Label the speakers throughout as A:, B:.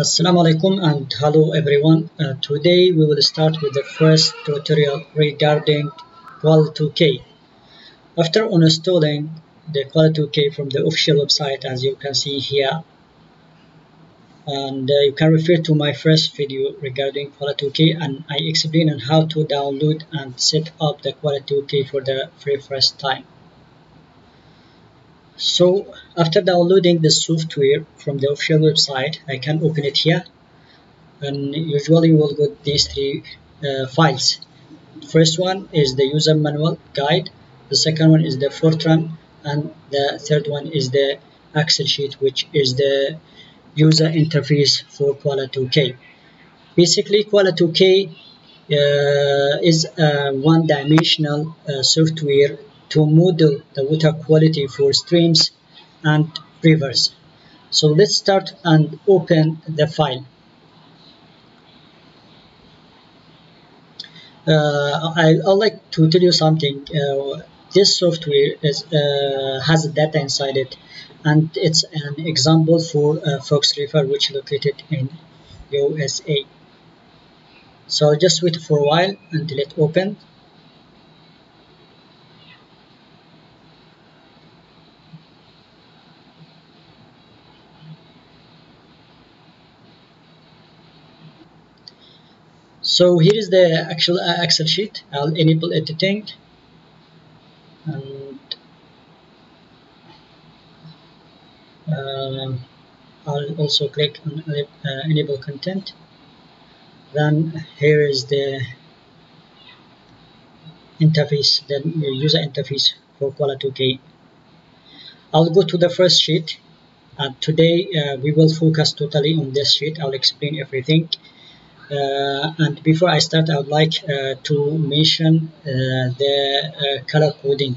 A: Assalamu alaikum and hello everyone. Uh, today we will start with the first tutorial regarding Qual2k. After installing the Qual2k from the official website as you can see here and uh, you can refer to my first video regarding Qual2k and I explain on how to download and set up the Qual2k for the very first time. So after downloading the software from the official website, I can open it here. And usually we'll get these three uh, files. First one is the user manual guide. The second one is the Fortran. And the third one is the Excel sheet, which is the user interface for Qual2k. Basically, Qual2k uh, is a one-dimensional uh, software to model the water quality for streams and rivers. So let's start and open the file. Uh, I, would like to tell you something. Uh, this software is, uh, has data inside it and it's an example for uh, Fox River which is located in USA. So just wait for a while until it opens. So here is the actual uh, Excel sheet. I'll enable editing and uh, I'll also click on uh, enable content. Then here is the interface, the user interface for Qual2k. I'll go to the first sheet. And today uh, we will focus totally on this sheet. I'll explain everything. Uh, and before I start, I would like uh, to mention uh, the color coding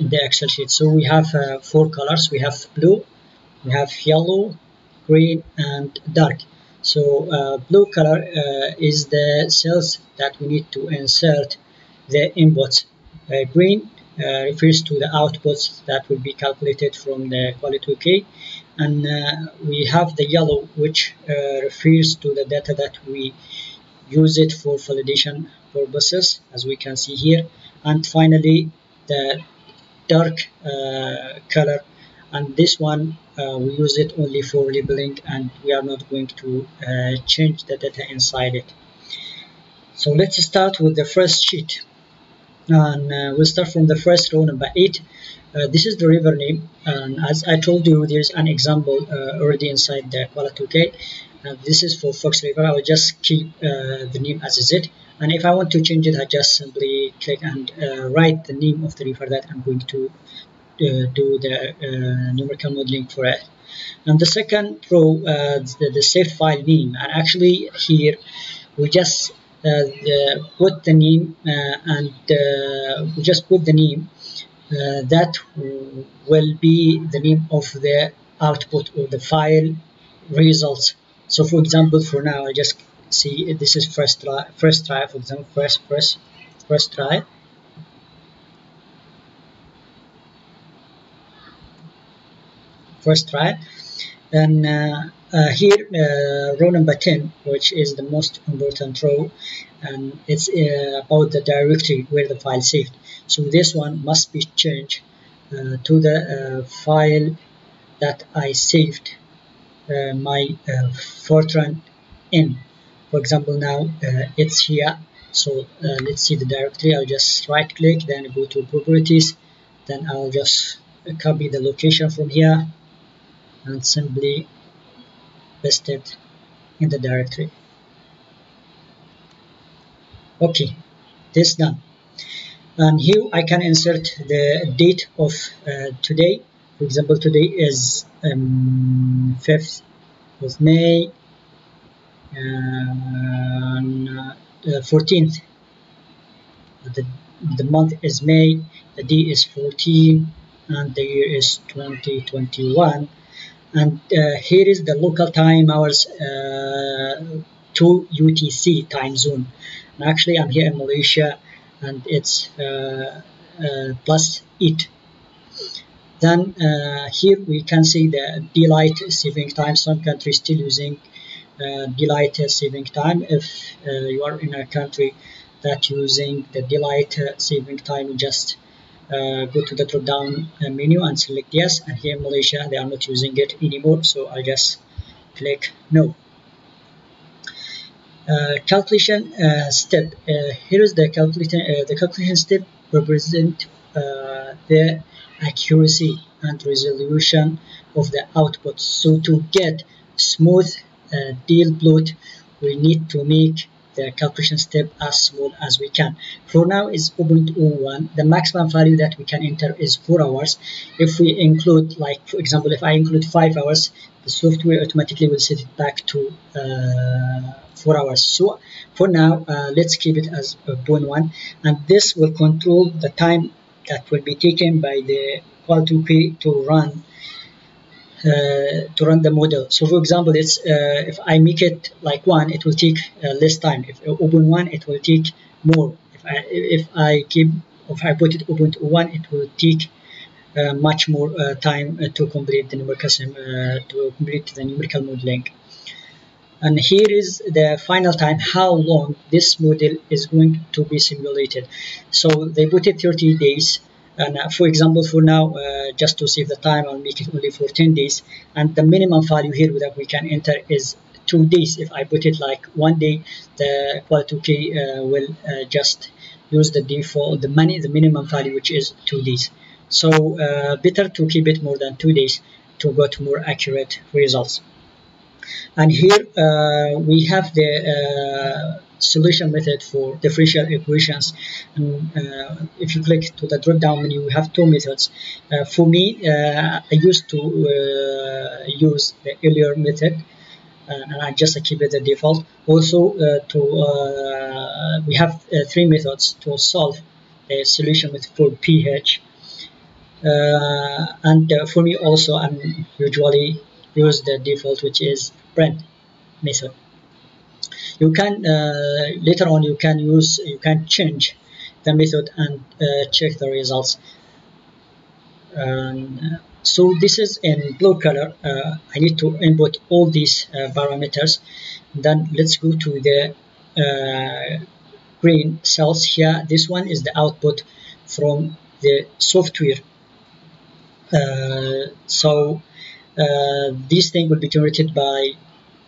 A: in the Excel sheet. So we have four colors. We have blue, we have yellow, green, and dark. So uh, blue color uh, is the cells that we need to insert the inputs. Uh, green refers to the outputs that will be calculated from the Qual2k and uh, we have the yellow which uh, refers to the data that we use it for validation purposes as we can see here. And finally the dark uh, color. And this one uh, we use it only for labeling and we are not going to uh, change the data inside it. So let's start with the first sheet. And uh, we'll start from the first row number 8 uh, this is the river name and as I told you there's an example uh, already inside the Qual2k uh, this is for Fox River. I will just keep uh, the name as is it. And if I want to change it I just simply click and uh, write the name of the river that I'm going to do the numerical modeling for it. And the second row the, the saved file name. And actually here we just the, put the name and we just put the name Uh, that will be the name of the output or the file results. So for example for now I just see this is first try first try for example first first first try. First try and uh, uh, here uh, row number 10 which is the most important row and it's about the directory where the file saved. So this one must be changed to the file that I saved uh, my uh, Fortran in. For example now uh, it's here. So let's see the directory. I'll just right click then go to properties. Then I'll just copy the location from here and simply paste it in the directory. Okay this done. And here I can insert the date of uh, today. For example today is um, 5th of May and uh, 14th the, the month is May the day is 14 and the year is 2021 and uh, here is the local time hours uh, 2 UTC time zone. And actually I'm here in Malaysia and it's uh, plus 8 then here we can see the daylight saving time. Some countries still using uh, daylight saving time. If you are in a country that using the daylight saving time just uh, go to the drop down menu and select yes. And here in Malaysia they are not using it anymore so I just click no. Uh, calculation uh, step uh, here is the calculation the calculation step represent the accuracy and resolution of the output. So to get smooth deal plot we need to make the calculation step as small as we can. For now is 0.01. The maximum value that we can enter is 4 hours. If we include, like for example, if I include 5 hours, the software automatically will set it back to uh, 4 hours. So for now, uh, let's keep it as 0.1 and this will control the time that will be taken by the Qual2K to run uh, to run the model. So for example, it's uh, if I make it like one, it will take uh, less time. If I open one, it will take more. If I if I keep if I put it open to one, it will take uh, much more uh, time uh, to complete the numerical to complete the numerical modeling. And here is the final time, how long this model is going to be simulated. So they put it 30 days and uh, for example for now uh, just to save the time I'll make it only for 10 days. And the minimum value here that we can enter is two days. If I put it like one day the Qual2K uh, will uh, just use the default the money the minimum value which is two days. So uh, better to keep it more than two days to get more accurate results. And here uh, we have the solution method for differential equations. And uh, if you click to the drop down menu we have two methods. Uh, for me uh, I used to uh, use the Euler method uh, and I just keep it the default. Also uh, to we have three methods to solve a solution with for pH and for me also I'm usually use the default which is Brent method you can uh, later on you can use you can change the method and uh, check the results. Um, so this is in blue color. Uh, I need to input all these parameters. Then let's go to the green cells here. This one is the output from the software. Uh, so uh, this thing will be generated by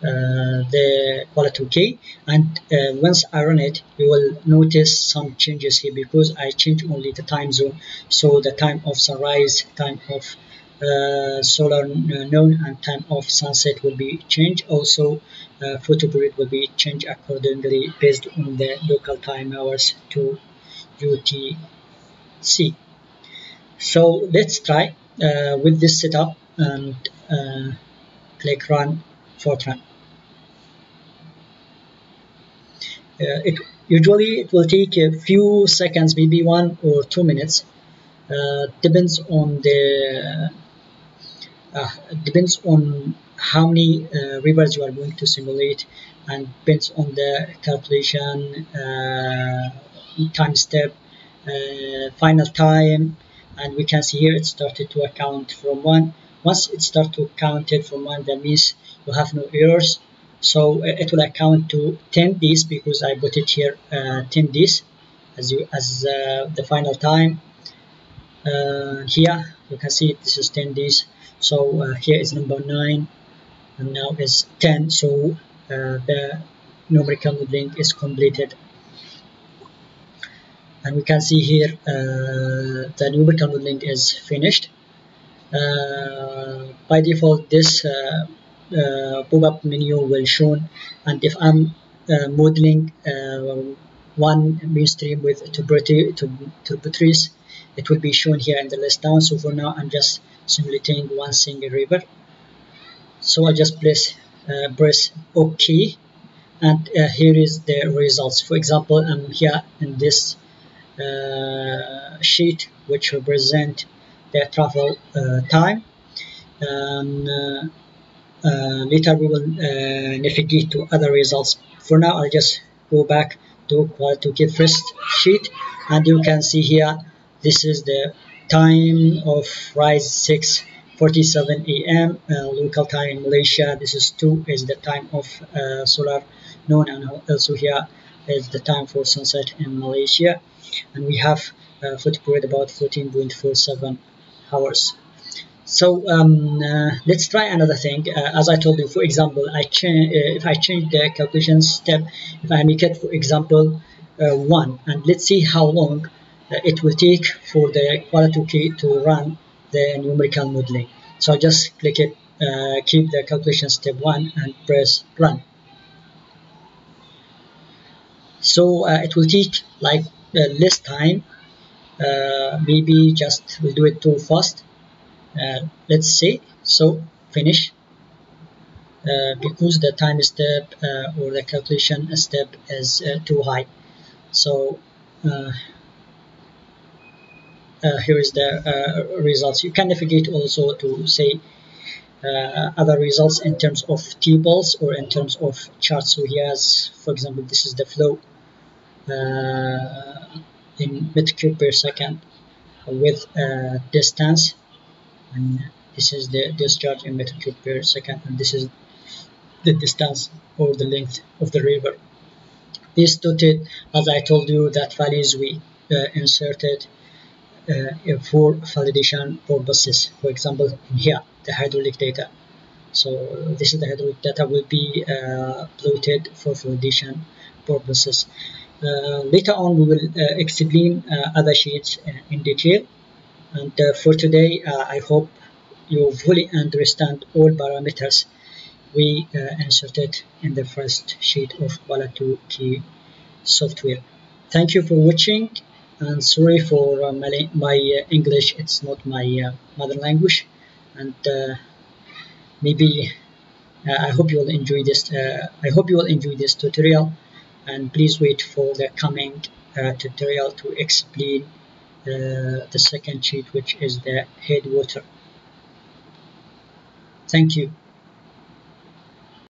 A: uh, the Qual2K and uh, once I run it you will notice some changes here because I change only the time zone. So the time of sunrise time of uh, solar noon and time of sunset will be changed. Also uh, photo period will be changed accordingly based on the local time hours to UTC so let's try uh, with this setup and uh, click run Fortran Uh, it usually it will take a few seconds maybe one or two minutes. Uh, depends on the uh, depends on how many uh, rivers you are going to simulate and depends on the calculation uh, time step uh, final time. And we can see here it started to account from one. Once it starts to count it from one that means you have no errors so uh, it will account to 10 days because I put it here uh, 10 days as you as uh, the final time. Uh, here you can see this is 10 days. So uh, here is number 9 and now is 10 so uh, the numerical modeling is completed. And we can see here the numerical modeling is finished. By default this uh, pop-up menu will show and if I'm uh, modeling uh, one mainstream with two tributaries it will be shown here in the list down. So for now I'm just simulating one single river. So I just press uh, press OK. And uh, here is the results. For example I'm here in this uh, sheet which represent the travel time. And uh, later we will uh, navigate to other results for now I'll just go back to Qual2K first sheet and you can see here this is the time of rise 6:47 a.m. Uh, local time in Malaysia. This is two is the time of uh, solar noon, and also here is the time for sunset in Malaysia, and we have uh, foot about 14.47 hours. So um, uh, let's try another thing. Uh, as I told you, for example, I change uh, if I change the calculation step, if I make it, for example, uh, one, and let's see how long uh, it will take for the Qual2K to run the numerical modeling. So I just click it, uh, keep the calculation step one, and press run. So it will take like less time. maybe just we'll do it too fast uh, let's see. So finish. Uh, because the time step uh, or the calculation step is too high. So here is the results. You can navigate also to say uh, other results in terms of tables or in terms of charts. So he has, for example, this is the flow uh, in cube per second with uh, distance and this is the discharge in meter cube per second and this is the distance or the length of the river. This dotted as I told you that values we uh, inserted uh, for validation purposes. For example here the hydraulic data. So this is the hydraulic data will be uh, plotted for validation purposes. Uh, later on we will uh, explain uh, other sheets in detail and uh, for today uh, I hope you fully understand all parameters we uh, inserted in the first sheet of Quala2 key software. Thank you for watching and sorry for uh, my, my uh, English. It's not my uh, mother language. And maybe I hope you will enjoy this I hope you will enjoy this tutorial. And please wait for the coming tutorial to explain the second sheet which is the headwater. Thank you